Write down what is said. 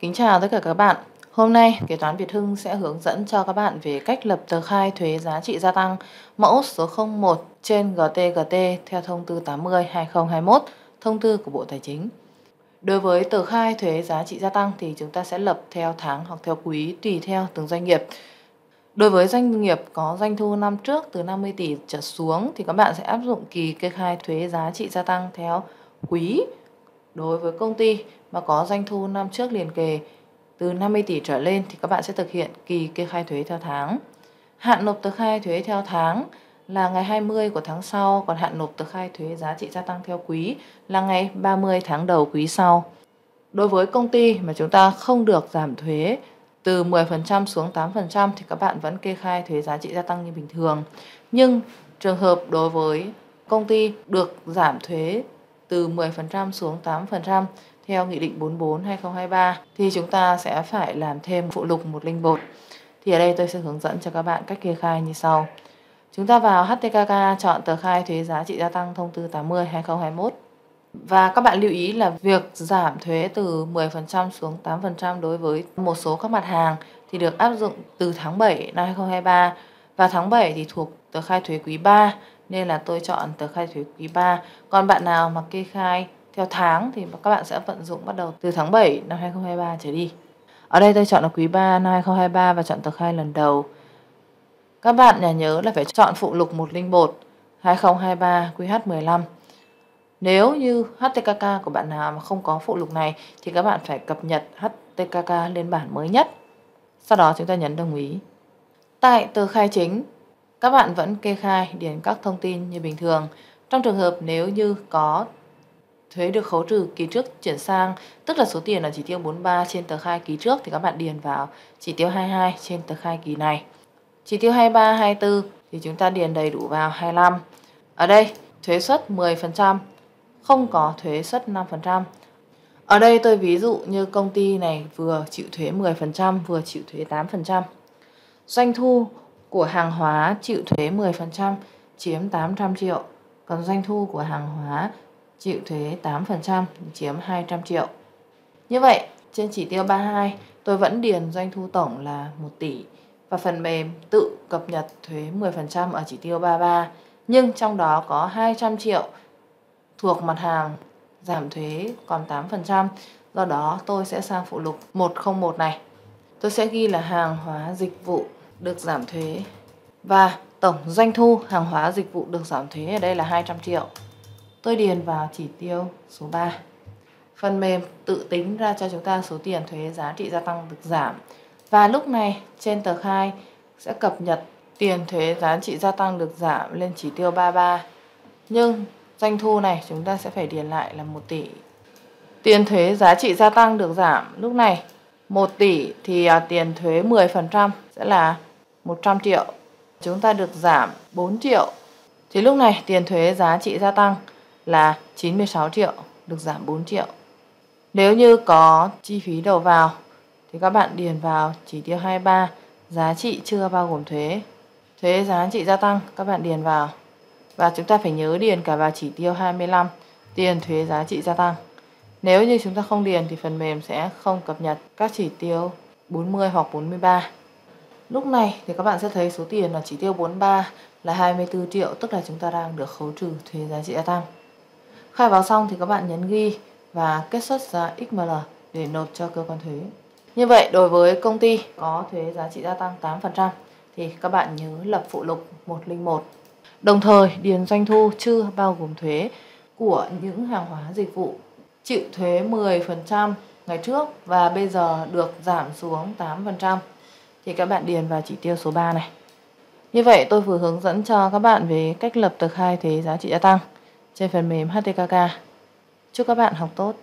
Kính chào tất cả các bạn. Hôm nay, Kế toán Việt Hưng sẽ hướng dẫn cho các bạn về cách lập tờ khai thuế giá trị gia tăng mẫu số 01 trên GTGT theo thông tư 80/2021, thông tư của Bộ Tài chính. Đối với tờ khai thuế giá trị gia tăng thì chúng ta sẽ lập theo tháng hoặc theo quý tùy theo từng doanh nghiệp. Đối với doanh nghiệp có doanh thu năm trước từ 50 tỷ trở xuống thì các bạn sẽ áp dụng kỳ kê khai thuế giá trị gia tăng theo quý. Đối với công ty mà có doanh thu năm trước liền kề từ 50 tỷ trở lên thì các bạn sẽ thực hiện kỳ kê khai thuế theo tháng. Hạn nộp tờ khai thuế theo tháng là ngày 20 của tháng sau, còn hạn nộp tờ khai thuế giá trị gia tăng theo quý là ngày 30 tháng đầu quý sau. Đối với công ty mà chúng ta không được giảm thuế từ 10% xuống 8% thì các bạn vẫn kê khai thuế giá trị gia tăng như bình thường. Nhưng trường hợp đối với công ty được giảm thuế từ 10% xuống 8% theo Nghị định 44 2023 thì chúng ta sẽ phải làm thêm phụ lục 101. Thì ở đây tôi sẽ hướng dẫn cho các bạn cách kê khai như sau. Chúng ta vào HTKK chọn tờ khai thuế giá trị gia tăng thông tư 80 2021. Và các bạn lưu ý là việc giảm thuế từ 10% xuống 8% đối với một số các mặt hàng thì được áp dụng từ tháng 7 năm 2023 và tháng 7 thì thuộc tờ khai thuế quý 3 nên là tôi chọn tờ khai thuế quý 3. Còn bạn nào mà kê khai theo tháng thì các bạn sẽ vận dụng bắt đầu từ tháng 7 năm 2023 trở đi. Ở đây tôi chọn là quý 3 năm 2023 và chọn tờ khai lần đầu. Các bạn nhà nhớ là phải chọn phụ lục 101 2023 QH15. Nếu như HTKK của bạn nào mà không có phụ lục này thì các bạn phải cập nhật HTKK lên bản mới nhất. Sau đó chúng ta nhấn đồng ý. Tại tờ khai chính, các bạn vẫn kê khai điền các thông tin như bình thường. Trong trường hợp nếu như có thuế được khấu trừ kỳ trước chuyển sang, tức là số tiền ở chỉ tiêu 43 trên tờ khai kỳ trước thì các bạn điền vào chỉ tiêu 22 trên tờ khai kỳ này. Chỉ tiêu 23, 24 thì chúng ta điền đầy đủ vào 25. Ở đây, thuế suất 10%, không có thuế suất 5%. Ở đây tôi ví dụ như công ty này vừa chịu thuế 10%, vừa chịu thuế 8%. Doanh thu của hàng hóa chịu thuế 10% chiếm 800 triệu, còn doanh thu của hàng hóa chịu thuế 8% chiếm 200 triệu. Như vậy, trên chỉ tiêu 32, tôi vẫn điền doanh thu tổng là 1 tỷ và phần mềm tự cập nhật thuế 10% ở chỉ tiêu 33, nhưng trong đó có 200 triệu thuộc mặt hàng giảm thuế còn 8%, do đó tôi sẽ sang phụ lục 101 này. Tôi sẽ ghi là hàng hóa dịch vụ được giảm thuế và tổng doanh thu hàng hóa dịch vụ được giảm thuế ở đây là 200 triệu. Tôi điền vào chỉ tiêu số 3. Phần mềm tự tính ra cho chúng ta số tiền thuế giá trị gia tăng được giảm. Và lúc này, trên tờ khai sẽ cập nhật tiền thuế giá trị gia tăng được giảm lên chỉ tiêu 33. Nhưng doanh thu này chúng ta sẽ phải điền lại là 1 tỷ. Tiền thuế giá trị gia tăng được giảm lúc này 1 tỷ thì à, tiền thuế 10% sẽ là 100 triệu. Chúng ta được giảm 4 triệu. Thì lúc này tiền thuế giá trị gia tăng là 96 triệu, được giảm 4 triệu. Nếu như có chi phí đầu vào thì các bạn điền vào chỉ tiêu 23 giá trị chưa bao gồm thuế. Thuế giá trị gia tăng các bạn điền vào. Và chúng ta phải nhớ điền cả vào chỉ tiêu 25 tiền thuế giá trị gia tăng. Nếu như chúng ta không điền thì phần mềm sẽ không cập nhật các chỉ tiêu 40 hoặc 43. Lúc này thì các bạn sẽ thấy số tiền là chỉ tiêu 43 là 24 triệu, tức là chúng ta đang được khấu trừ thuế giá trị gia tăng. Khai báo xong thì các bạn nhấn ghi và kết xuất ra XML để nộp cho cơ quan thuế. Như vậy, đối với công ty có thuế giá trị gia tăng 8% thì các bạn nhớ lập phụ lục 101. Đồng thời, điền doanh thu chưa bao gồm thuế của những hàng hóa dịch vụ chịu thuế 10% ngày trước và bây giờ được giảm xuống 8% thì các bạn điền vào chỉ tiêu số 3 này. Như vậy, tôi vừa hướng dẫn cho các bạn về cách lập tờ khai thuế giá trị gia tăng trên phần mềm HTKK. Chúc các bạn học tốt!